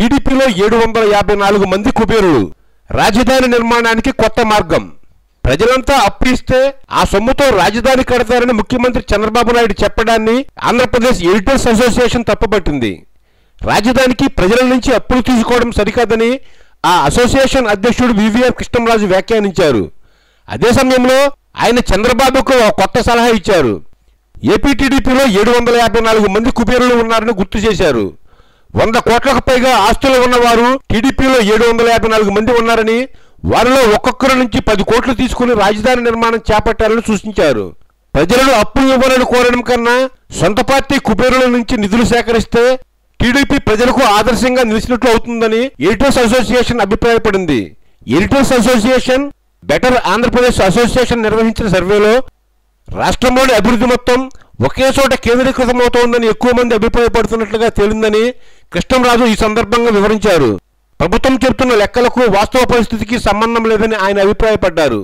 టీడీపీలో ఏడు వందల యాభై నాలుగు మంది కుబేరులు. రాజధాని నిర్మాణానికి కొత్త మార్గం. ప్రజలంతా అప్పు ఇస్తే ఆ సొమ్ముతో రాజధాని కడతారని ముఖ్యమంత్రి చంద్రబాబు నాయుడు చెప్పడాన్ని ఆంధ్రప్రదేశ్ ఎడిటర్స్ అసోసియేషన్ తప్పుపట్టింది. రాజధానికి ప్రజల నుంచి అప్పులు తీసుకోవడం సరికాదని ఆ అసోసియేషన్ అధ్యక్షుడు వివిఆర్ కృష్ణంరాజు వ్యాఖ్యానించారు. అదే సమయంలో ఆయన చంద్రబాబుకు ఒక కొత్త సలహా ఇచ్చారు. ఏపీ టీడీపీలో ఏడు వందల యాభై నాలుగు మంది కుబేరులు ఉన్నారని గుర్తు చేశారు. వంద కోట్లకు పైగా ఆస్తులు ఉన్నవారు టీడీపీలో ఏడు వందల యాభై నాలుగు మంది ఉన్నారని వారిలో ఒక్కొక్కరి నుంచి పది కోట్లు తీసుకుని రాజధాని నిర్మాణం చేపట్టాలని సూచించారు. ప్రజలను అప్పులు ఇవ్వాలని కోరడం కన్నా సొంత పార్టీ కుబేరుల నుంచి నిధులు సేకరిస్తే టీడీపీ ప్రజలకు ఆదర్శంగా నిలిచినట్లు అవుతుందని ఎడిటర్స్ అసోసియేషన్ అభిప్రాయపడింది. Editors association better Andhra Pradesh association నిర్వహించిన సర్వేలో రాష్ట్రంలోని అభివృద్ధి మొత్తం ఒకే చోట కేంద్రీకృతమవుతోందని ఎక్కువ మంది అభిప్రాయపడుతున్నట్లుగా తేలిందని కృష్ణంరాజు ఈ సందర్భంగా వివరించారు. ప్రభుత్వం చెబుతున్న లెక్కలకు వాస్తవ పరిస్థితికి సంబంధం లేదని ఆయన అభిప్రాయపడ్డారు.